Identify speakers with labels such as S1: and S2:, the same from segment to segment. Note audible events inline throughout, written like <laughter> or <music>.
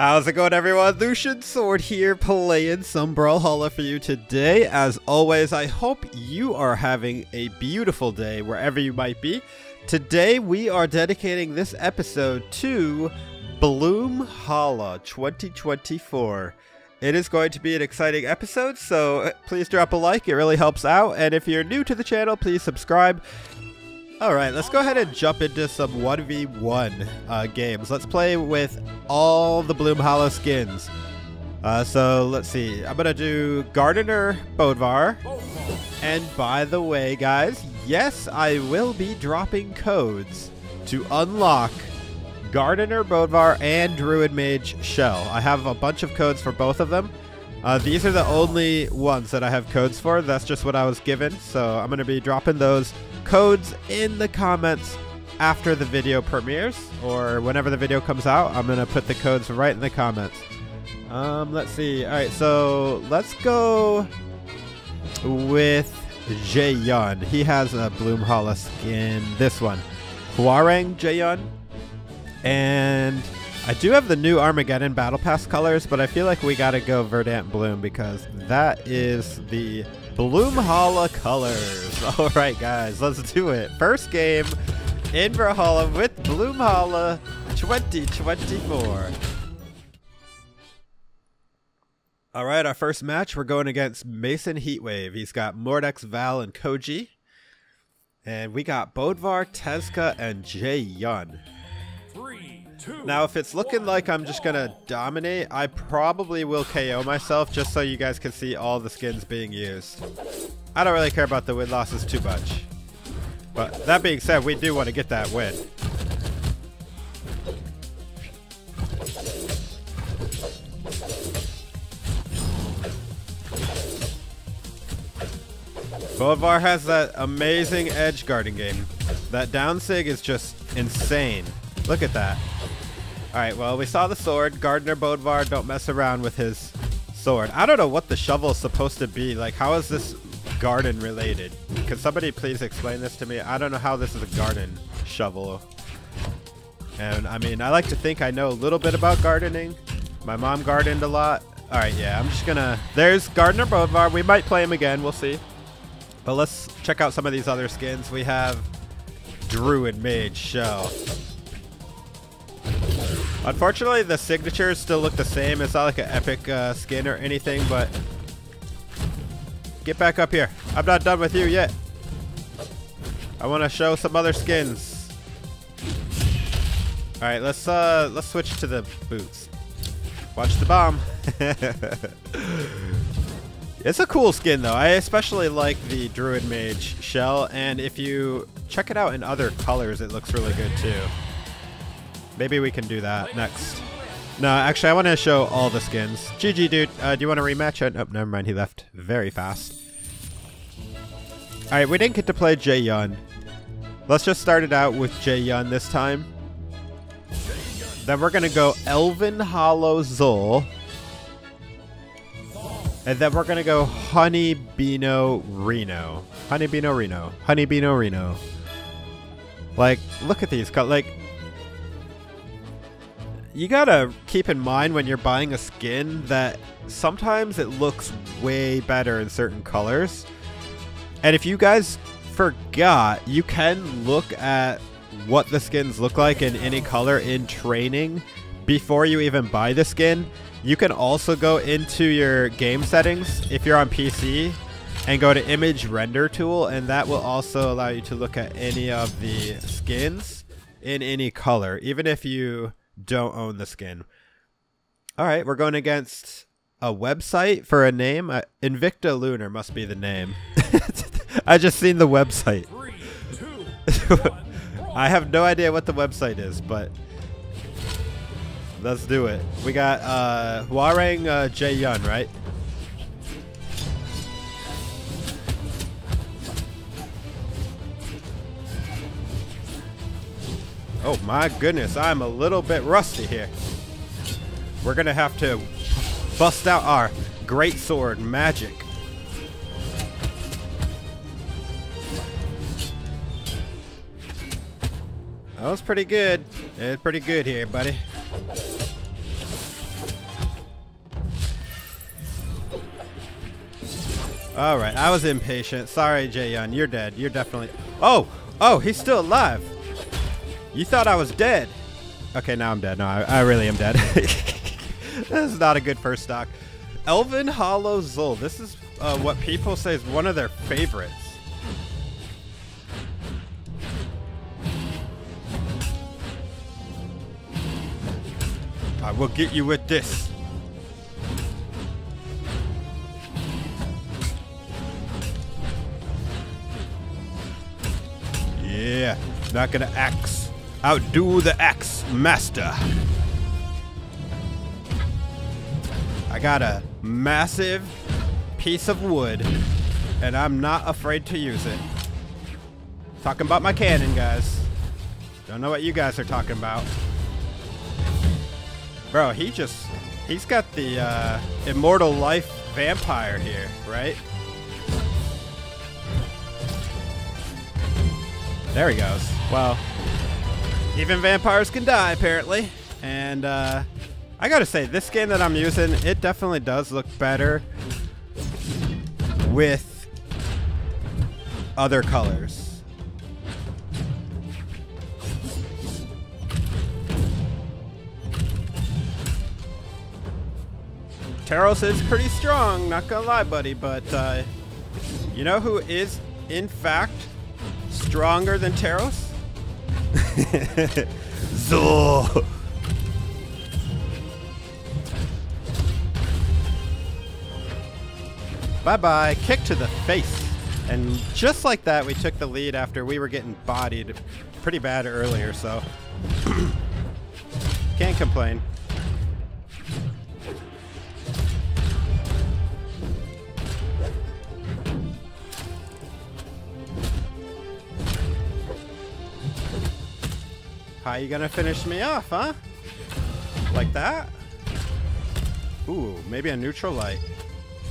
S1: How's it going everyone? Lucian Sword here playing some Brawlhalla for you today. As always, I hope you are having a beautiful day wherever you might be. Today we are dedicating this episode to Bloomhalla 2024. It is going to be an exciting episode, so uh, please drop a like, it really helps out. And if you're new to the channel, please subscribe. Alright, let's go ahead and jump into some 1v1 uh, games. Let's play with all the Bloomhalla skins. Uh, so, let's see. I'm going to do Gardener Bodvar. And by the way, guys, yes, I will be dropping codes to unlock Gardener Bodvar and Druid Mage Chel. I have a bunch of codes for both of them. Uh, these are the only ones that I have codes for. That's just what I was given. So I'm going to be dropping those codes in the comments after the video premieres or whenever the video comes out. I'm going to put the codes right in the comments. Um, let's see. All right, so let's go with Jaeyun. He has a Bloomhalla skin. This one. Hwoarang Jaeyun. And I do have the new Armageddon Battle Pass colors, but I feel like we gotta go Verdant Bloom because that is the Bloomhalla colors. <laughs> Alright guys, let's do it. First game in Brawlhalla with Bloomhalla 2024. Alright, our first match, we're going against Mason Heatwave. He's got Mordex, Val, and Koji. And we got Bodvar, Tezca, and Jaeyun. Now, if it's looking like I'm just going to dominate, I probably will KO myself just so you guys can see all the skins being used. I don't really care about the win losses too much. But that being said, we do want to get that win. Bodvar has that amazing edge guarding game. That down sig is just insane. Look at that. Alright, well, we saw the sword. Gardener Bodvar, don't mess around with his sword. I don't know what the shovel is supposed to be. Like, how is this garden related? Can somebody please explain this to me? I don't know how this is a garden shovel. And, I mean, I like to think I know a little bit about gardening. My mom gardened a lot. Alright, yeah, I'm just gonna... There's Gardener Bodvar. We might play him again. We'll see. But let's check out some of these other skins. We have Druid Mage Chel. Unfortunately, the signatures still look the same. It's not like an epic uh, skin or anything, but get back up here. I'm not done with you yet. I want to show some other skins. All right, let's uh, let's switch to the boots. Watch the bomb. <laughs> it's a cool skin though. I especially like the Druid Mage Chel, and if you check it out in other colors, it looks really good too. Maybe we can do that next. No, actually, I want to show all the skins. GG, dude. Uh, do you want to rematch? Oh, never mind. He left very fast. All right, we didn't get to play Jaeyun. Let's just start it out with Jaeyun this time. Then we're going to go Elven Hollow Xull. And then we're going to go Honey Beano Reno. Honey Beano Reno. Honey Beano Reno. Like, look at these. Like, you gotta keep in mind when you're buying a skin that sometimes it looks way better in certain colors. And if you guys forgot, you can look at what the skins look like in any color in training before you even buy the skin. You can also go into your game settings if you're on PC and go to image render tool and that will also allow you to look at any of the skins in any color even if you don't own the skin. All right, we're going against a website for a name. Uh, Invicta Lunar must be the name. <laughs> I just seen the website. <laughs> I have no idea what the website is, but let's do it. We got uh, Hwoarang uh, Jaeyun, right? Oh my goodness, I'm a little bit rusty here. We're gonna have to bust out our great sword magic. That was pretty good. It's pretty good here, buddy. Alright, I was impatient. Sorry, Jaeyun. You're dead. You're definitely... Oh! Oh, he's still alive! You thought I was dead. Okay, now I'm dead. No, I, I really am dead. <laughs> this is not a good first stock. Elven Hollow Xull. This is uh, what people say is one of their favorites. I will get you with this. Yeah, not gonna axe. Outdo the axe master. I got a massive piece of wood, and I'm not afraid to use it. Talking about my cannon, guys. Don't know what you guys are talking about. Bro, he just... He's got the uh, immortal life vampire here, right? There he goes. Well, even vampires can die, apparently. And uh, I gotta say, this skin that I'm using, it definitely does look better with other colors. Taros is pretty strong, not gonna lie, buddy, but uh, you know who is, in fact, stronger than Taros? <laughs> Xull! Bye-bye. Kick to the face. And just like that, we took the lead after we were getting bodied pretty bad earlier, so... <clears throat> Can't complain. How you gonna finish me off, huh? Like that? Ooh, maybe a neutral light.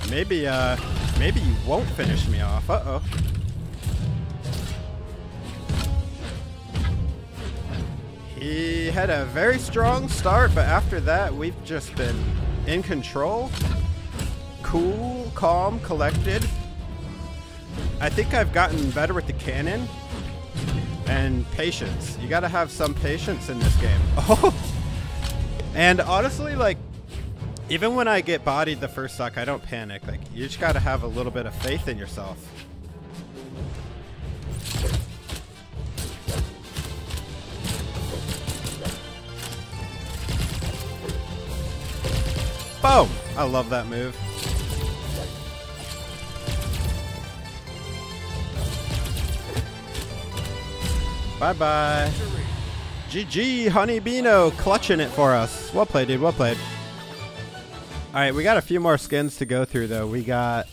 S1: Maybe, uh, maybe you won't finish me off. Uh-oh. He had a very strong start, but after that, we've just been in control. Cool, calm, collected. I think I've gotten better with the cannon and patience. You gotta have some patience in this game. <laughs> Oh! And honestly, like, even when I get bodied the first suck, I don't panic. Like, you just gotta have a little bit of faith in yourself. Boom! I love that move. Bye-bye. GG, Honey Beano clutching it for us. Well played, dude. Well played. All right, we got a few more skins to go through, though. We got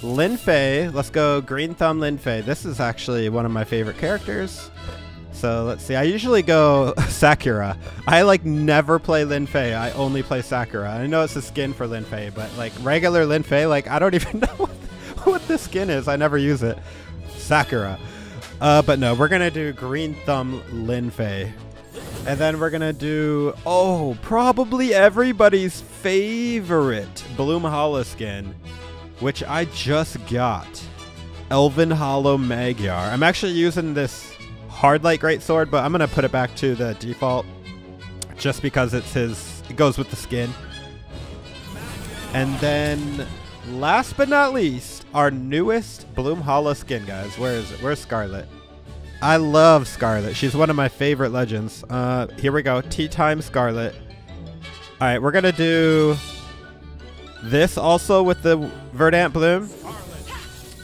S1: Linfei. Let's go Green Thumb Linfei. This is actually one of my favorite characters. So let's see. I usually go <laughs> Sakura. I like never play Lin Fei. I only play Sakura. I know it's a skin for Lin Fei, but like regular Lin Fei, like I don't <laughs> even know what, what this skin is. I never use it. Sakura. Uh, but no, we're gonna do Green Thumb Lin Fei. And then we're gonna do, oh, probably everybody's favorite Bloomhalla skin, which I just got. Elven Hollow Magyar. I'm actually using this Hard Light Greatsword, but I'm gonna put it back to the default just because it's his, it goes with the skin. And then, last but not least, our newest Bloomhalla skin, guys. Where is it? Where's Scarlet? I love Scarlet. She's one of my favorite legends. Uh, here we go. Tea time Scarlet. All right, we're gonna do this also with the Verdant Bloom.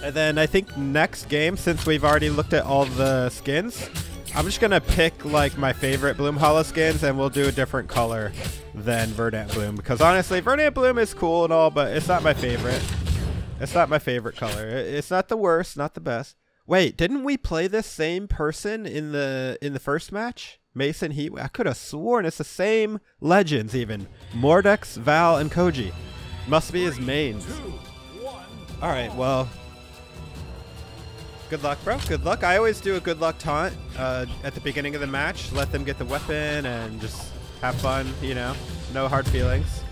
S1: And then I think next game, since we've already looked at all the skins, I'm just gonna pick like my favorite Bloomhalla skins and we'll do a different color than Verdant Bloom. Because honestly, Verdant Bloom is cool and all, but it's not my favorite. It's not my favorite color. It's not the worst, not the best. Wait, didn't we play this same person in the in the first match? Mason Heat. I could have sworn it's the same legends even. Mordex, Val, and Koji. Must be his mains. All right, well. Good luck, bro. Good luck. I always do a good luck taunt uh, at the beginning of the match. Let them get the weapon and just have fun, you know. No hard feelings.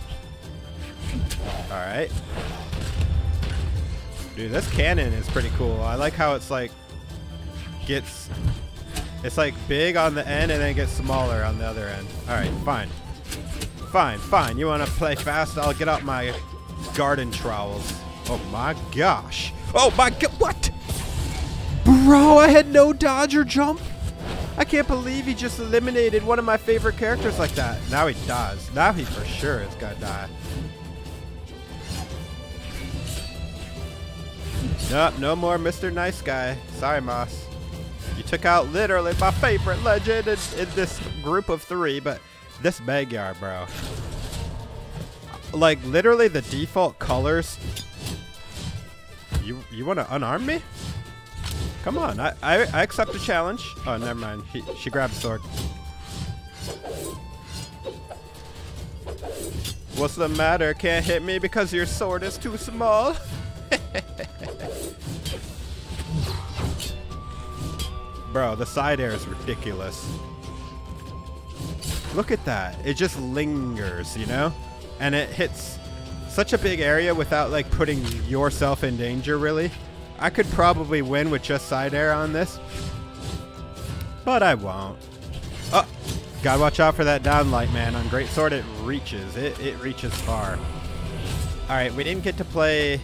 S1: All right. Dude, this cannon is pretty cool. I like how it's like gets it's like big on the end and then it gets smaller on the other end. Alright, fine. Fine, fine. You wanna play fast? I'll get out my garden trowels. Oh my gosh. Oh my god what? Bro, I had no dodge or jump. I can't believe he just eliminated one of my favorite characters like that. Now he does. Now he for sure is gonna die. Nope, no more Mr. Nice Guy. Sorry, Moss. You took out literally my favorite legend in, in this group of three, but this Magyar, bro. Like, literally the default colors. You you want to unarm me? Come on, I, I, I accept the challenge. Oh, never mind. He, she grabbed the sword. What's the matter? Can't hit me because your sword is too small? <laughs> Bro, the side air is ridiculous. Look at that. It just lingers, you know? And it hits such a big area without like putting yourself in danger, really. I could probably win with just side air on this. But I won't. Oh, gotta watch out for that downlight, man. On Great Sword, it reaches. It, it reaches far. Alright, we didn't get to play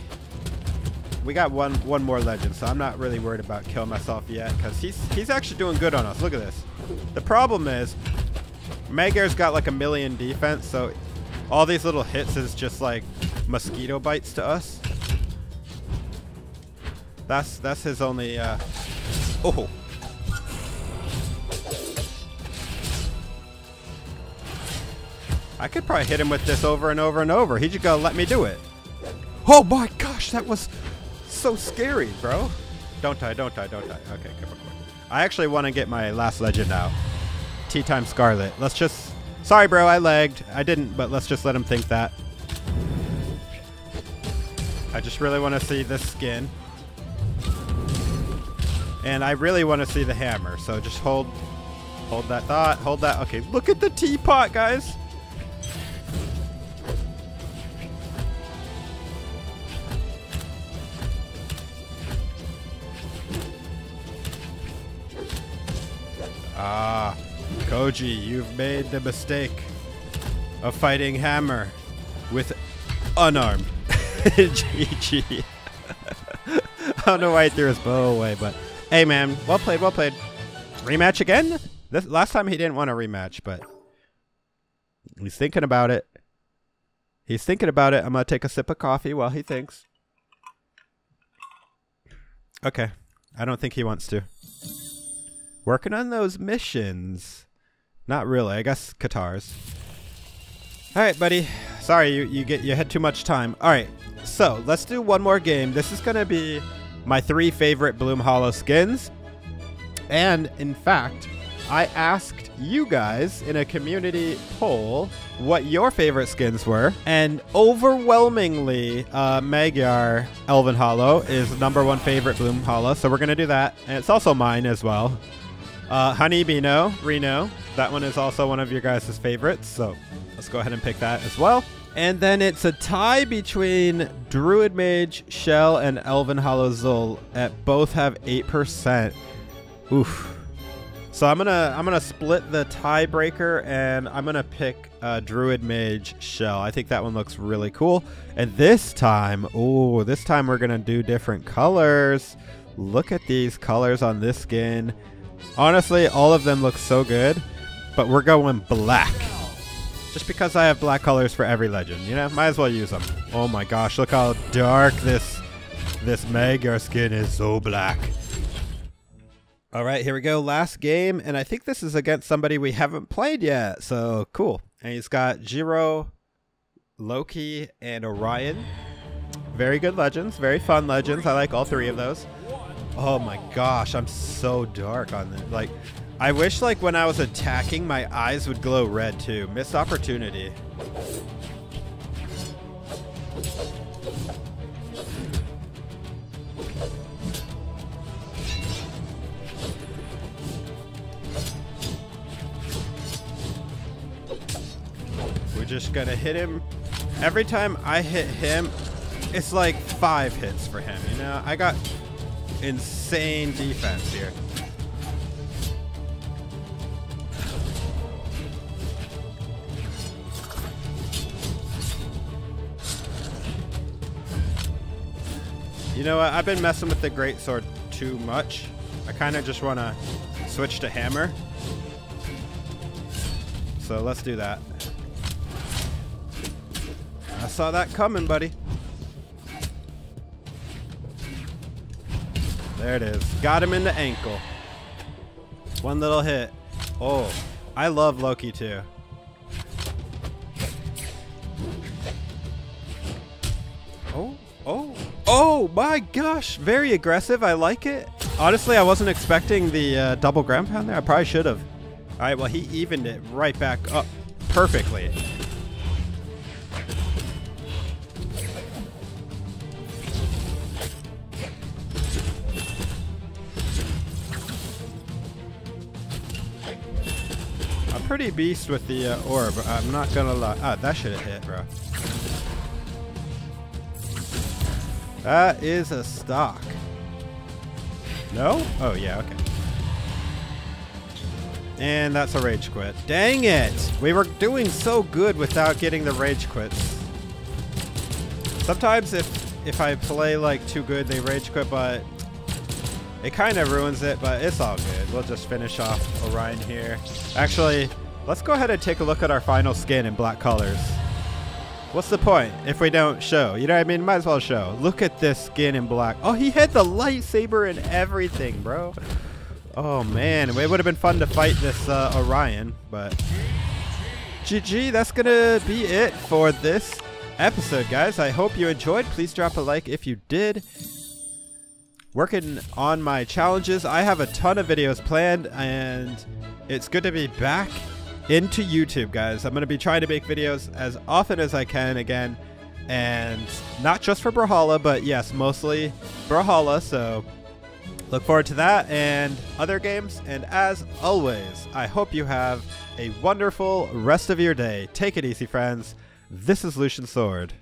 S1: we got one one more legend, so I'm not really worried about killing myself yet, because he's he's actually doing good on us. Look at this. The problem is, Magyar's got like a million defense, so all these little hits is just like mosquito bites to us. That's that's his only. Uh, oh. I could probably hit him with this over and over and over. He just gotta let me do it. Oh my gosh, that was so scary, bro. Don't die, don't die, don't die. Okay, come on. I actually want to get my last legend out. Tea time Scarlet. Let's just... Sorry, bro, I lagged. I didn't, but let's just let him think that. I just really want to see this skin. And I really want to see the hammer, so just hold hold that thought, hold that. Okay, look at the teapot, guys. Ah, Koji, you've made the mistake of fighting Hammer with unarmed. <laughs> GG. <laughs> I don't know why he threw his bow away, but hey, man, well played, well played. Rematch again? This last time he didn't want a rematch, but he's thinking about it. He's thinking about it. I'm gonna take a sip of coffee while he thinks. Okay, I don't think he wants to. Working on those missions. Not really. I guess Qatar's. All right, buddy. Sorry, you, you get you had too much time. All right, so let's do one more game. This is gonna be my three favorite Bloomhalla skins. And in fact, I asked you guys in a community poll what your favorite skins were, and overwhelmingly, uh, Magyar Elven Hollow is number one favorite Bloomhalla. So we're gonna do that, and it's also mine as well. Uh, Honey Beano, Reno. That one is also one of your guys' favorites, so let's go ahead and pick that as well. And then it's a tie between Druid Mage, Chel, and Elven Hollow Xull. At both have eight percent. Oof. So I'm gonna I'm gonna split the tiebreaker, and I'm gonna pick uh, Druid Mage Chel. I think that one looks really cool. And this time, oh, this time we're gonna do different colors. Look at these colors on this skin. Honestly, all of them look so good, but we're going black. Just because I have black colors for every legend, you know? Might as well use them. Oh my gosh, look how dark this this Magyar skin is so black. All right, here we go. Last game, and I think this is against somebody we haven't played yet. So cool. And he's got Jiro, Loki, and Orion. Very good legends, very fun legends. I like all three of those. Oh my gosh, I'm so dark on this. Like, I wish like when I was attacking, my eyes would glow red too. Missed opportunity. We're just gonna hit him. Every time I hit him, it's like five hits for him, you know? I got insane defense here. You know what? I've been messing with the Great Sword too much. I kind of just want to switch to Hammer. So let's do that. I saw that coming, buddy. There it is. Got him in the ankle. One little hit. Oh, I love Loki too. Oh my gosh. Very aggressive. I like it. Honestly, I wasn't expecting the uh, double ground pound there. I probably should have. All right, well, he evened it right back up perfectly. I'm pretty beast with the uh, orb. I'm not gonna lie. Ah, that should have hit, bro. That is a stock. No? Oh, yeah, okay. And that's a rage quit. Dang it! We were doing so good without getting the rage quits. Sometimes if if I play like too good, they rage quit, but it kind of ruins it, but it's all good. We'll just finish off Orion here. Actually, let's go ahead and take a look at our final skin in black colors. What's the point if we don't show? You know what I mean? Might as well show. Look at this skin in black. Oh, he had the lightsaber and everything, bro. Oh, man. It would have been fun to fight this uh, Orion, but... GG, that's going to be it for this episode, guys. I hope you enjoyed. Please drop a like if you did. Working on my challenges. I have a ton of videos planned, and it's good to be back into YouTube, guys. I'm going to be trying to make videos as often as I can again, and not just for Brawlhalla, but yes, mostly Brawlhalla, so look forward to that and other games. And as always, I hope you have a wonderful rest of your day. Take it easy, friends. This is Lucian Sword.